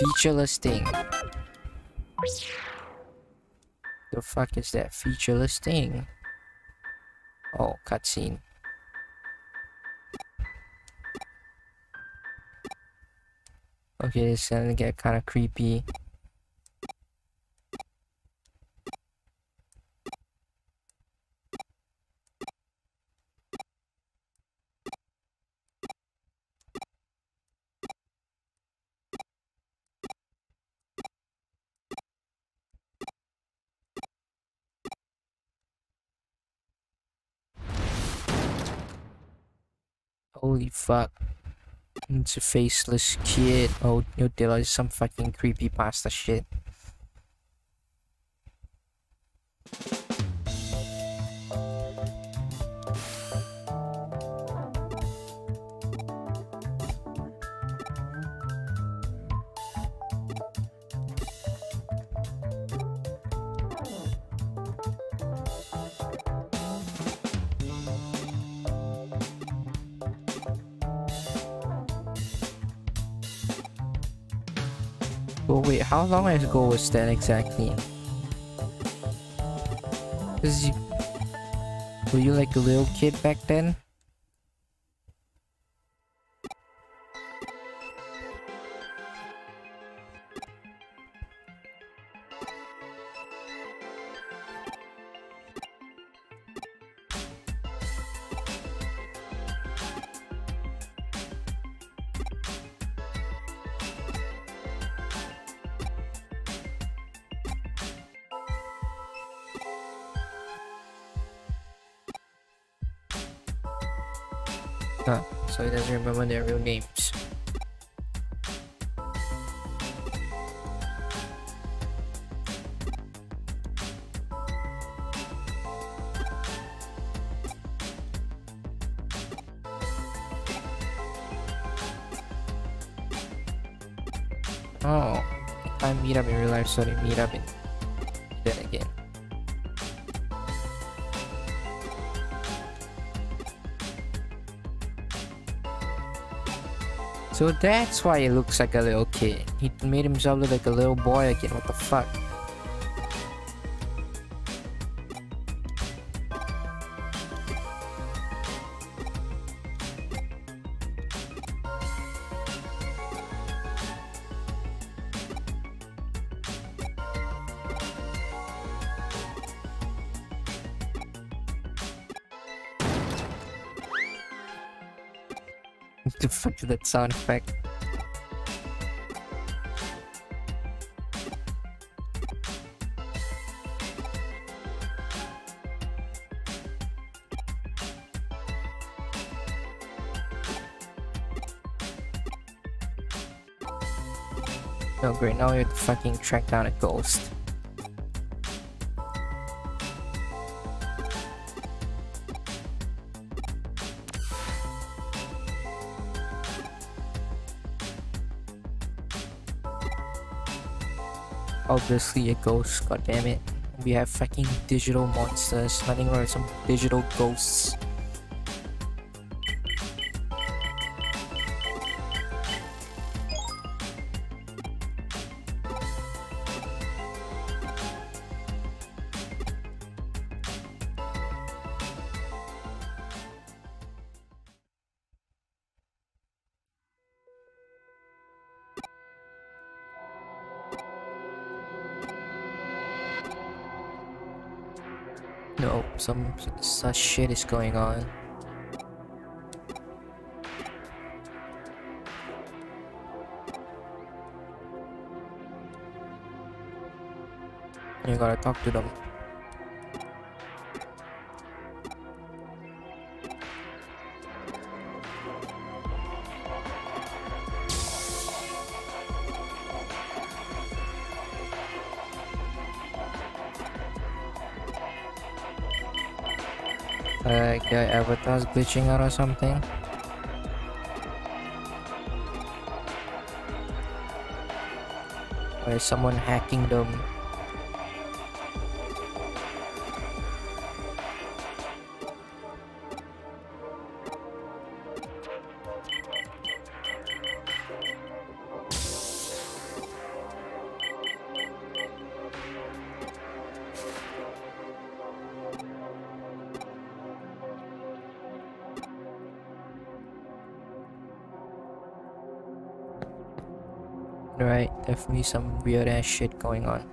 Featureless thing. The fuck is that featureless thing? Oh, cutscene. Okay, it's gonna get kind of creepy. Holy fuck. It's a faceless kid. Oh, no, there is some fucking creepy pasta shit. How long ago was that exactly? Cause you, were you like a little kid back then? Huh, so he doesn't remember their real names. Oh, I meet up in real life, so they meet up in then again. So that's why he looks like a little kid. He made himself look like a little boy again. What the fuck? Sound effect? Oh great, now we have to fucking track down a ghost. Obviously a ghost, god damn it. We have fucking digital monsters, wrong with some digital ghosts. No, some such shit is going on. You gotta talk to them. Like the avatars glitching out or something. Or is someone hacking them? Right, definitely some weird ass shit going on.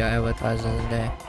Weird going on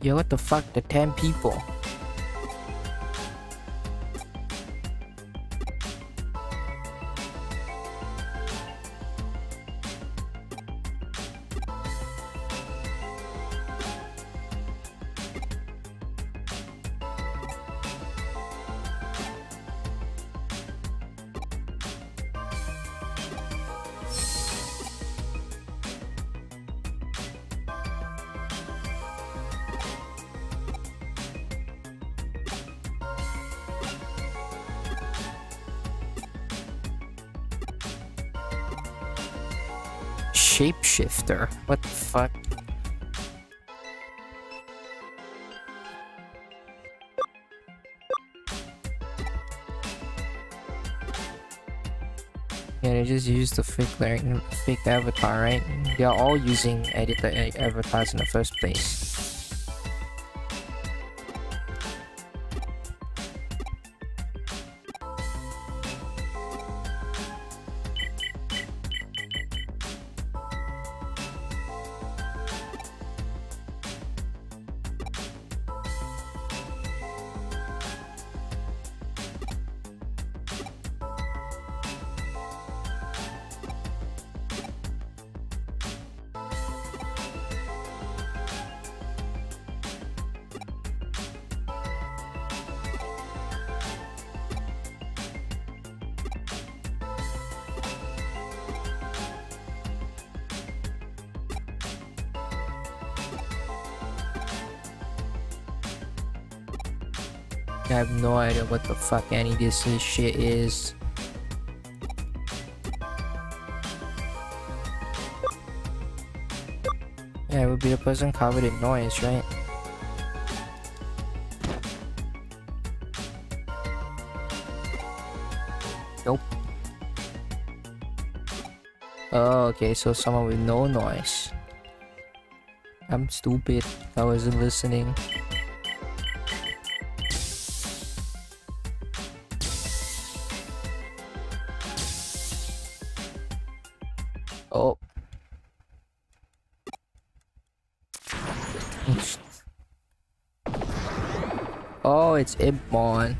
the avatars in. Yo, what the fuck? The 10 people. Shapeshifter. What the fuck? Yeah, they just used the fake fake avatar, right? They are all using editor avatars in the first place. I have no idea what the fuck any of this shit is. Yeah, it would be the person covered in noise, right? Nope. Oh, okay, so someone with no noise. I'm stupid. I wasn't listening. Oh. Oh, it's Impmon.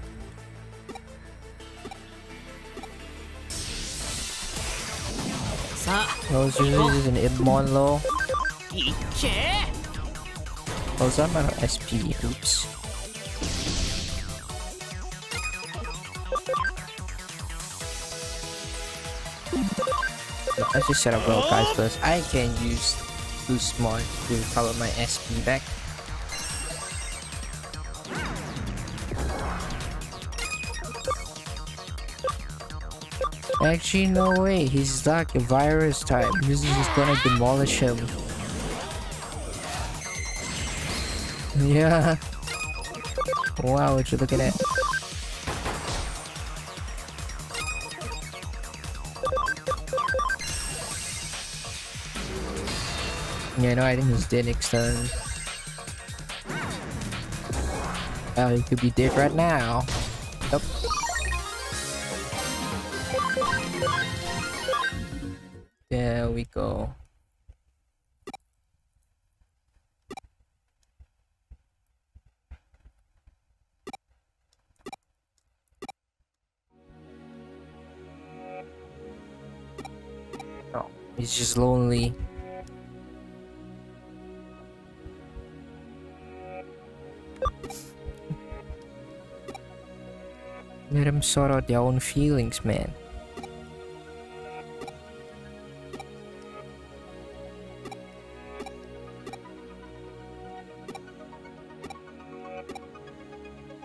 Oh, so this is an Impmon low. Oh, so I'm out of SP. Oops. Let's just set up well guys oh. first. I can use Boostmon to recover my SP back. Actually, no way. He's like a virus type. This is just gonna demolish him. Yeah. Wow, what you looking at? Yeah, no, I think he's dead next turn. Oh, he could be dead right now. Yep. There we go. Oh, he's just lonely. Let them sort out their own feelings, man.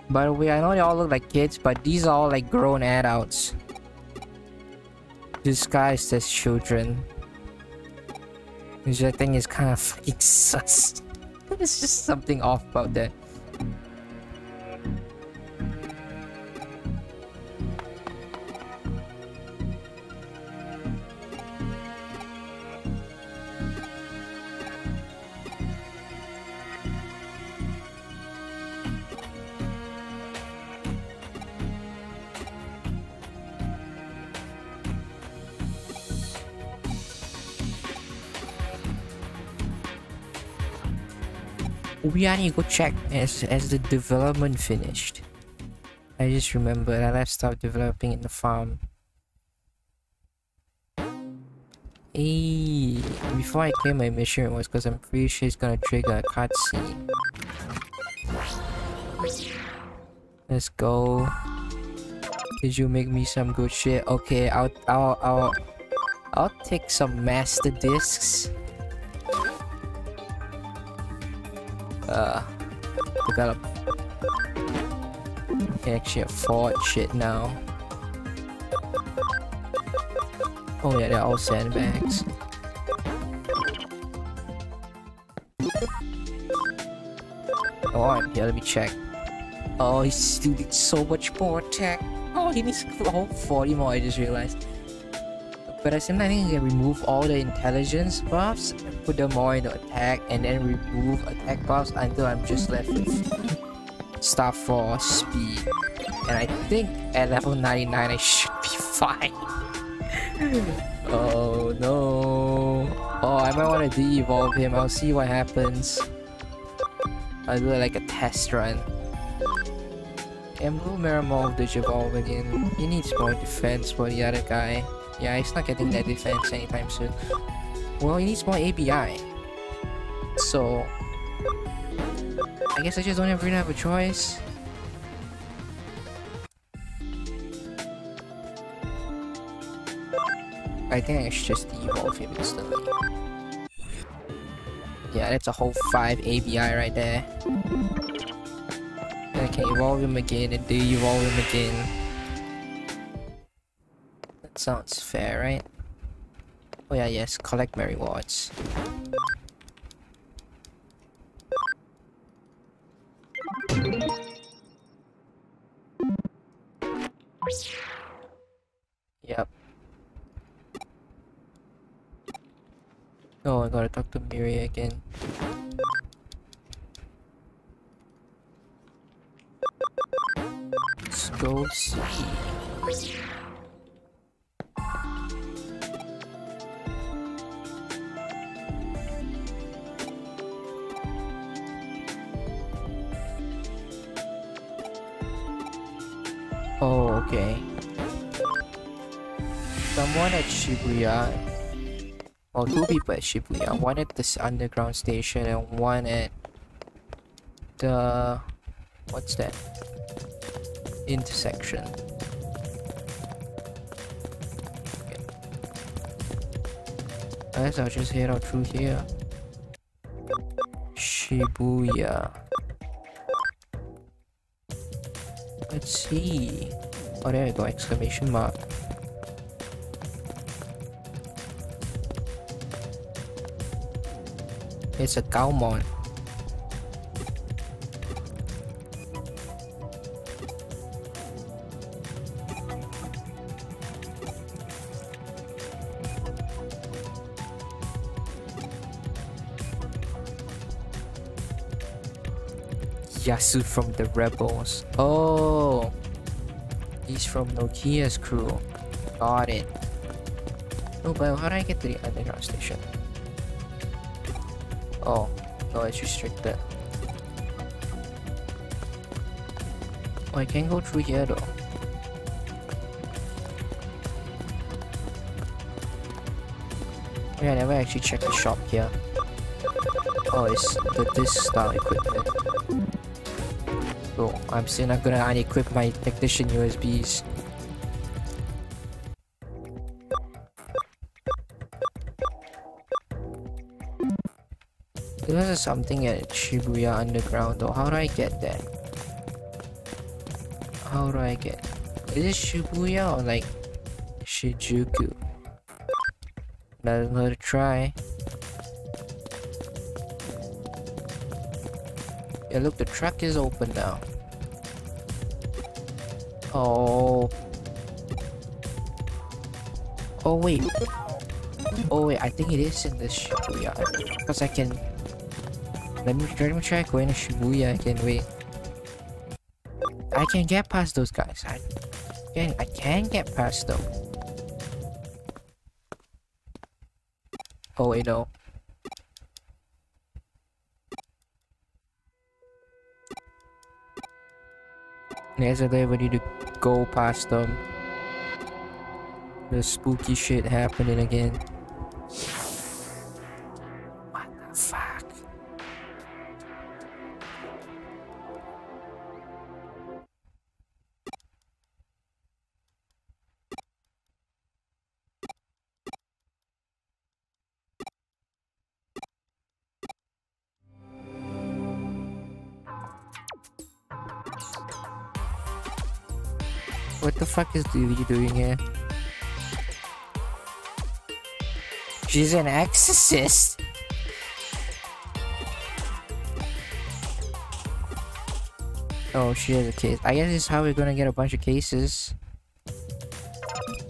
By the way, I know they all look like kids, but these are all like grown adults. Disguised as children. Which I think is kind of fucking sus. There's just something off about that. We are go check as as the development finished. I just remembered I left stuff developing in the farm. Hey, before I clear my mission was because I'm pretty sure it's gonna trigger a cutscene. Let's go. Did you make me some good shit? Okay, I'll I'll I'll I'll take some master discs. Uh, develop. can actually afford shit now. Oh yeah, they're all sandbags. Oh, yeah, let me check. Oh, he still needs so much more tech. Oh, he needs a 40 more, I just realized. But at the same time, I think you can remove all the intelligence buffs put them more into attack and then remove attack buffs until I'm just left with stuff for speed. And I think at level 99 I should be fine. oh no. Oh, I might want to de-evolve him. I'll see what happens. I'll do like a test run. And BlueMeramon digivolve again. He needs more defense for the other guy. Yeah, he's not getting that defense anytime soon. Well, he needs more ABI. So... I guess I just don't really have a choice. I think I should just evolve him instantly. Yeah, that's a whole 5 ABI right there. I can evolve him again and de-evolve him again. That sounds fair, right? Oh yeah, yes, collect my rewards. Yep. Oh, I gotta talk to Miri again. Let's go see. Shibuya. Well, two people at Shibuya. One at this underground station and one at the... What's that? Intersection. Okay. I guess I'll just head out through here. Shibuya. Let's see. Oh, there you go, exclamation mark. It's a Gaomon. Yasu from the Rebels. Oh, he's from Nokia's crew. Got it. Oh, but how do I get to the underground station? Oh, no, it's restricted. Oh, I can't go through here though. Yeah, I never actually checked the shop here. Oh, it's the this style equipment. So I'm still not gonna unequip my technician USBs. There's something at Shibuya Underground though. How do I get there? How do I get? Is it Shibuya or like Shinjuku? Another try. Yeah, look, the truck is open now. Oh. Oh, wait. Oh, wait, I think it is in the Shibuya. Because I can... Let me, let me try going to Shibuya again, wait. I can get past those guys. I can, I can get past them. Oh wait, no. There's a day we need to go past them. The spooky shit happening again. Fuck is Lily doing here? She's an exorcist? Oh, she has a case. I guess this is how we're gonna get a bunch of cases.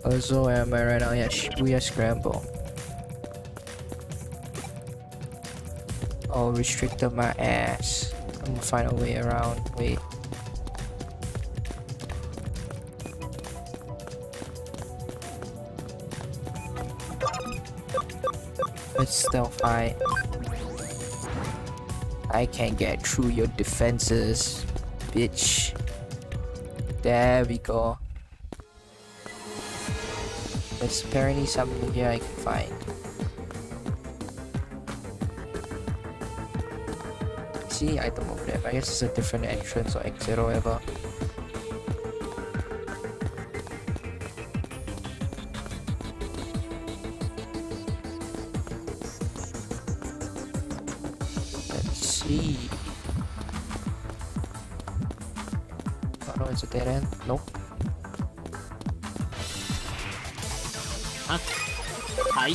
Also, where am I right now? Yeah, Shibuya Scramble. Oh, restricted my ass. I'm gonna find a way around. Wait. Still fight. I can get through your defenses, bitch. There we go. There's apparently something here I can find. See item over there. I guess it's a different entrance or exit or whatever.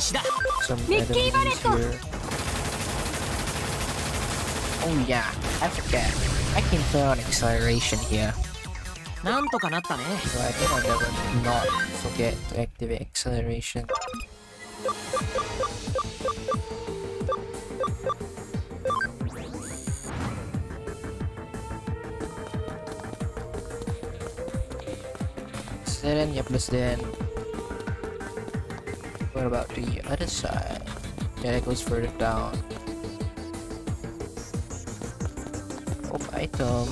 廃止だ Some Mickey enemies Barretto. here. Oh yeah, I forget. I can turn on acceleration here. なんとかなったね So I think I'll never not forget to activate acceleration. Then, yep, let's then. What about the other side? Yeah, that goes further down. Oh, item.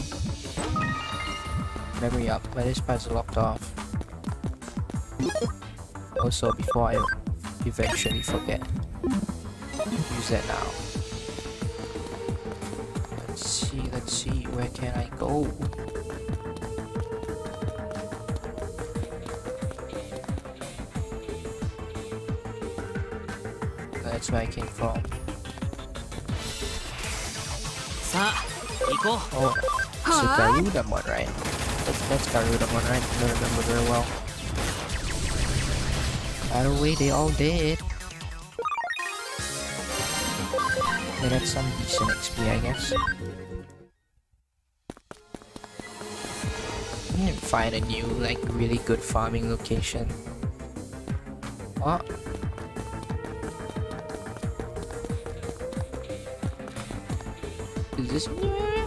Memory up, but this part's locked off. Also, before I eventually forget, use that now. Let's see, let's see, where can I go? That's where I came from. さあ行こ Oh, it's the Garuda one, right? That's, that's Garuda one, right? I don't remember very well. By the way, they all did. Yeah, that's some decent XP, I guess. I need to find a new, like, really good farming location. What? Is this new area?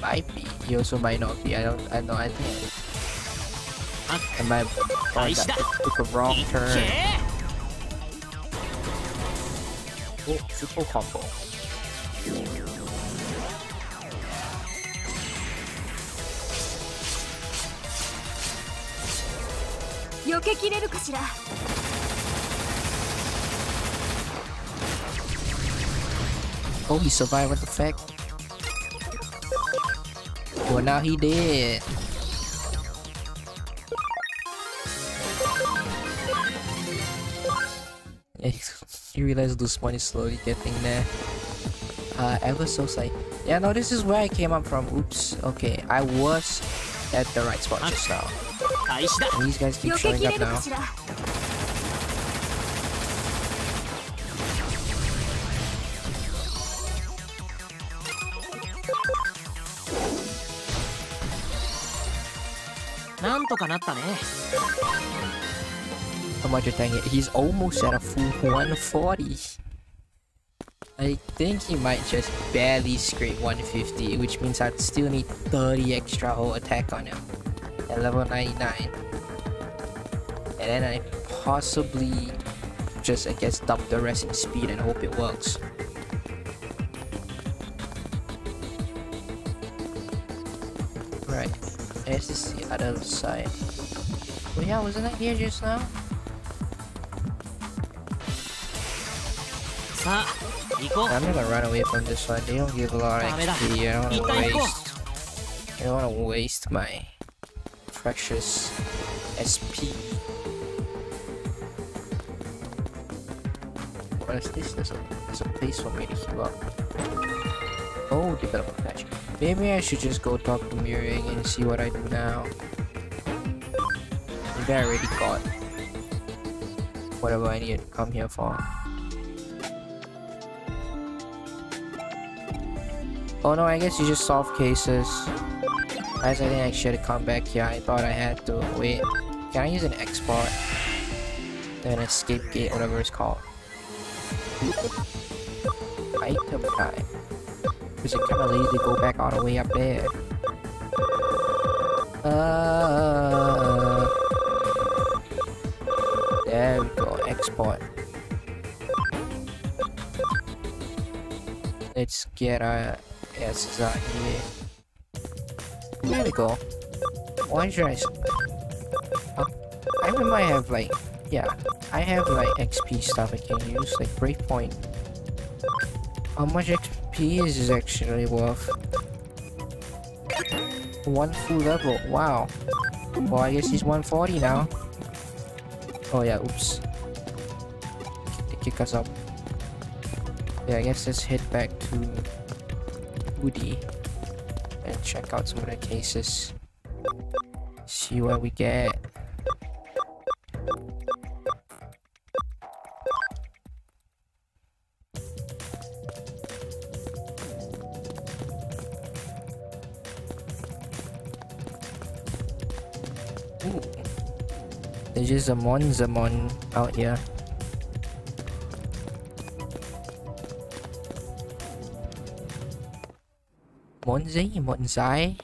Might be. He also might not be. I don't. I know. I think. Am I oh, I Nice. got- took a wrong いっ turn? け Oh, triple combo. 避けきれるかしら Oh, he survived, what the fuck? Well, now he did. Yeah, you realize the spawn is slowly getting there. Uh, ever so slight. Yeah, no, this is where I came up from. Oops. Okay, I was at the right spot ah. just now. Ah, and these guys keep showing up now. なんとかなったね How much you think it? He's almost at a full 140. I think he might just barely scrape 150, which means I'd still need 30 extra whole attack on him at level 99. And then I possibly just, I guess, dump the rest in speed and hope it works. Right, this is the other side. Oh yeah, wasn't I here just now? さあ行こう I'm not gonna run away from this one. They don't give a lot of Dame da. XP. I don't wanna Itai ko. waste. I don't wanna waste my precious SP. What is this? There's a, there's a place for me to heal up. Oh, development patch. Maybe I should just go talk to Miring and see what I do now. Maybe I already got whatever I need to come here for. Oh no, I guess you just solve cases. I think I should have come back here. I thought I had to. Wait, can I use an export? Then escape gate, whatever it's called. Item time. Because it kind of lazy to go back all the way up there. Uh, there we Let's get our asses out here. There we go. I? s- Oh, I I have like, yeah, I have like XP stuff I can use, like breakpoint. How much XP is this actually worth? One full level. Wow. Well, I guess he's 140 now. Oh yeah. Oops. Kick us up. Yeah, I guess let's head back to Woody and check out some of the cases. See what we get. Ooh. There's just a mon Monzaemon out here. muốn gì muộn giấy.